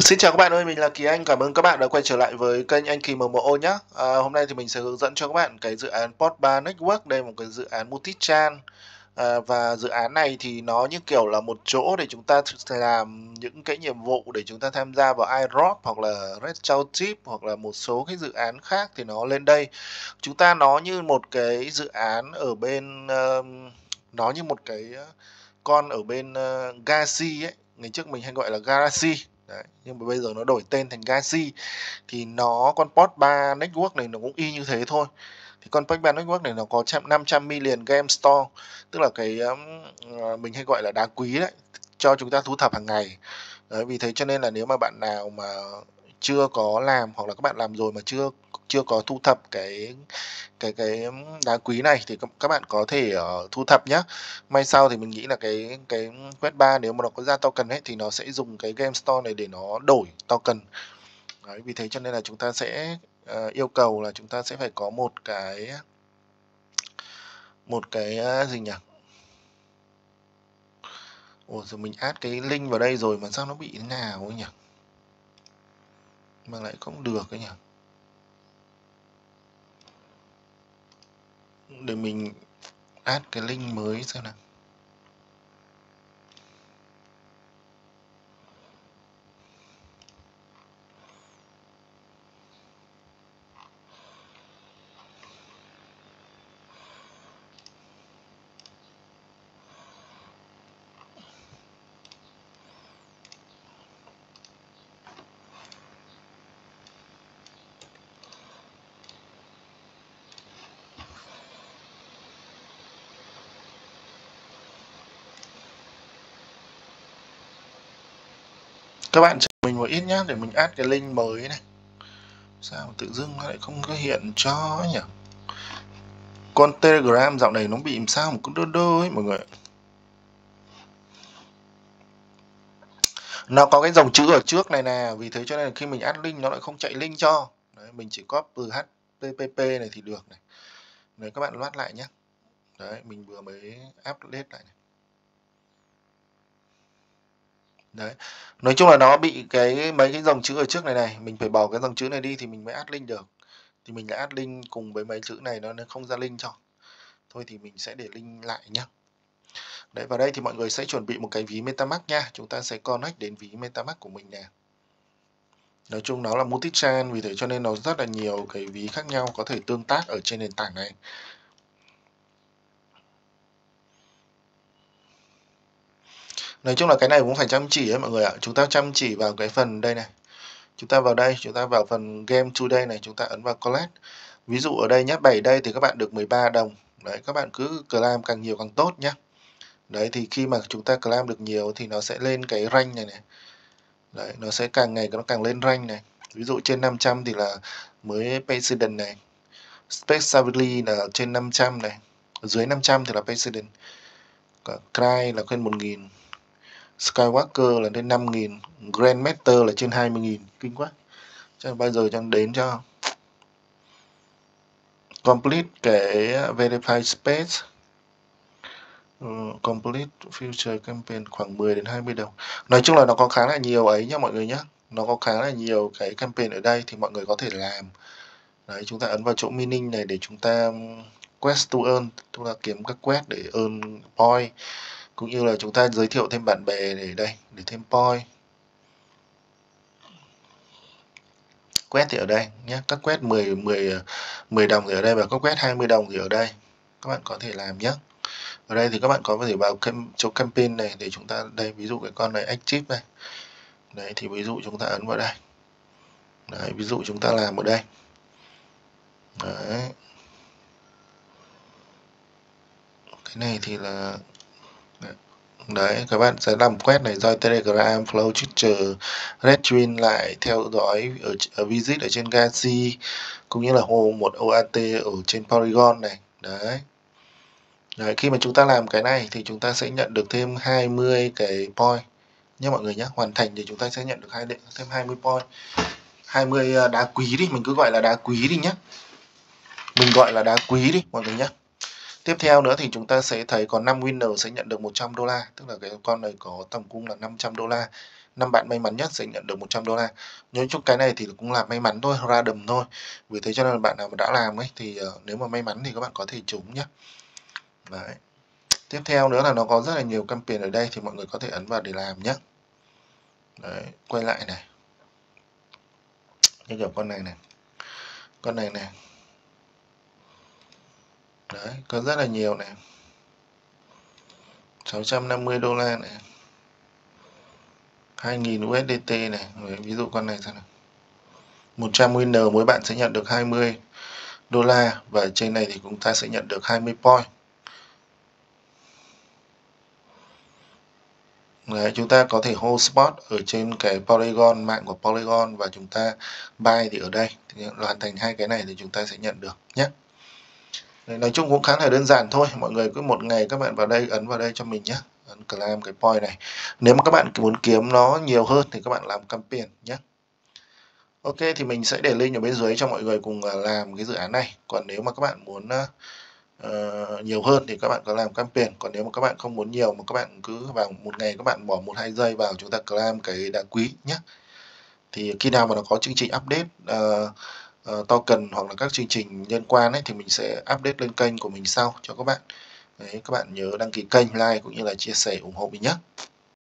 Xin chào các bạn ơi, mình là Kỳ Anh. Cảm ơn các bạn đã quay trở lại với kênh Anh Kỳ MMO nhé. À, hôm nay thì mình sẽ hướng dẫn cho các bạn cái dự án Port 3 Network. Đây là một cái dự án multi-chan. À, và dự án này thì nó như kiểu là một chỗ để chúng ta làm những cái nhiệm vụ để chúng ta tham gia vào iRock hoặc là Red Chow Chip hoặc là một số cái dự án khác thì nó lên đây. Chúng ta nó như một cái dự án ở bên uh, nó như một cái ờ, con ở bên uh, Galaxy ấy. Ngày trước mình hay gọi là Galaxy Đấy. nhưng mà bây giờ nó đổi tên thành Galaxy thì nó con port 3 network này nó cũng y như thế thôi thì con port 3 network này nó có 500 million game store tức là cái um, mình hay gọi là đá quý đấy cho chúng ta thu thập hàng ngày đấy, vì thế cho nên là nếu mà bạn nào mà chưa có làm hoặc là các bạn làm rồi mà chưa chưa có thu thập cái cái cái đá quý này thì các bạn có thể uh, thu thập nhé may sau thì mình nghĩ là cái cái quét ba nếu mà nó có ra token ấy thì nó sẽ dùng cái game store này để nó đổi token. Đấy, vì thế cho nên là chúng ta sẽ uh, yêu cầu là chúng ta sẽ phải có một cái một cái uh, gì nhỉ? Ồ rồi mình add cái link vào đây rồi mà sao nó bị nào ấy nhỉ? Mà lại không được ấy nhỉ? Để mình add cái link mới xem nào. Các bạn chờ mình một ít nhé để mình add cái link mới này. Sao tự dưng nó lại không có hiện cho nhỉ? Con telegram dạo này nó bị sao mà cứ đơ đơ ấy mọi người nó có cái dòng chữ ở trước này nè vì thế cho nên là khi mình add link nó lại không chạy link cho. Đấy, mình chỉ copy từ http này thì được này. Đấy các bạn loát lại nhé đấy mình vừa mới update lại này. Đấy. Nói chung là nó bị cái, mấy cái dòng chữ ở trước này này, mình phải bỏ cái dòng chữ này đi thì mình mới add link được. Thì mình đã add link cùng với mấy chữ này nó không ra link cho. Thôi thì mình sẽ để link lại nhé đấy, vào đây thì mọi người sẽ chuẩn bị một cái ví metamask nha. Chúng ta sẽ connect đến ví metamask của mình nè. Nói chung nó là multi chain vì thế cho nên nó rất là nhiều cái ví khác nhau có thể tương tác ở trên nền tảng này. Nói chung là cái này cũng phải chăm chỉ ấy mọi người ạ. Chúng ta chăm chỉ vào cái phần đây này. Chúng ta vào đây, chúng ta vào phần game today này, chúng ta ấn vào collect. Ví dụ ở đây nhé 7 đây thì các bạn được 13 đồng. Đấy, các bạn cứ claim càng nhiều càng tốt nhé đấy, thì khi mà chúng ta claim được nhiều thì nó sẽ lên cái rank này này. Đấy, nó sẽ càng ngày nó càng lên rank này. Ví dụ trên 500 thì là mới president này. Specially là trên 500 này. Dưới 500 thì là president. Cry là trên 1000 Skywalker là đến 5.000 Grandmaster là trên 20.000 kinh quá. Chắc bao giờ cho đến cho complete cái verify space. Uh, complete future campaign khoảng 10 đến 20 đồng. Nói chung là nó có khá là nhiều ấy nhá mọi người nhé nó có khá là nhiều cái campaign ở đây thì mọi người có thể làm. Đấy chúng ta ấn vào chỗ mining này để chúng ta quest to earn chúng ta kiếm các quest để earn point cũng như là chúng ta giới thiệu thêm bạn bè để đây, để thêm point. Quét thì ở đây nhé, các quét 10 10 10 đồng thì ở đây và các quét 20 đồng thì ở đây. Các bạn có thể làm nhé. Ở đây thì các bạn có thể vào chỗ campaign này để chúng ta, đây, ví dụ cái con này active này. Đấy, thì ví dụ chúng ta ấn vào đây. Đấy, ví dụ chúng ta làm ở đây. Đấy. Cái này thì là đấy các bạn sẽ làm quét này do telegram flow teacher redwin lại theo dõi ở, ở visit ở trên Galaxy cũng như là hồ một OAT ở trên Polygon này. Đấy. Đấy, khi mà chúng ta làm cái này thì chúng ta sẽ nhận được thêm 20 cái point. Nhé mọi người nhé hoàn thành thì chúng ta sẽ nhận được hai thêm 20 point. 20 à, đá quý đi mình cứ gọi là đá quý đi nhé. Mình gọi là đá quý đi mọi người nhé tiếp theo nữa thì chúng ta sẽ thấy có 5 winner sẽ nhận được 100 đô la tức là cái con này có tổng cung là 500 đô la. Năm bạn may mắn nhất sẽ nhận được 100 đô la. Nhưng chung cái này thì cũng là may mắn thôi ra đầm thôi. Vì thế cho nên là bạn nào mà đã làm ấy thì uh, nếu mà may mắn thì các bạn có thể trúng nhé Đấy. tiếp theo nữa là nó có rất là nhiều campaign ở đây thì mọi người có thể ấn vào để làm nhé Đấy, quay lại này. Như kiểu con này này. Con này này đấy có rất là nhiều này. 650 đô la này. 2000 USDT này. Ví dụ con này sao nào. 100 winner mỗi bạn sẽ nhận được 20 đô la và trên này thì chúng ta sẽ nhận được 20 point. Đấy, chúng ta có thể hold spot ở trên cái Polygon mạng của Polygon và chúng ta buy thì ở đây. Thì hoàn thành hai cái này thì chúng ta sẽ nhận được nhé nói chung cũng khá là đơn giản thôi. Mọi người cứ một ngày các bạn vào đây ấn vào đây cho mình nhé ấn claim cái point này. Nếu mà các bạn muốn kiếm nó nhiều hơn thì các bạn làm campaign nhé Ok thì mình sẽ để link ở bên dưới cho mọi người cùng à, làm cái dự án này. Còn nếu mà các bạn muốn uh, nhiều hơn thì các bạn có làm campaign. Còn nếu mà các bạn không muốn nhiều mà các bạn cứ vào một ngày các bạn bỏ một hai giây vào chúng ta claim cái đá quý nhé thì khi nào mà nó có chương trình update uh, uh, token hoặc là các chương trình liên quan ấy thì mình sẽ update lên kênh của mình sau cho các bạn. Đấy, các bạn nhớ đăng ký kênh like cũng như là chia sẻ ủng hộ mình nhé.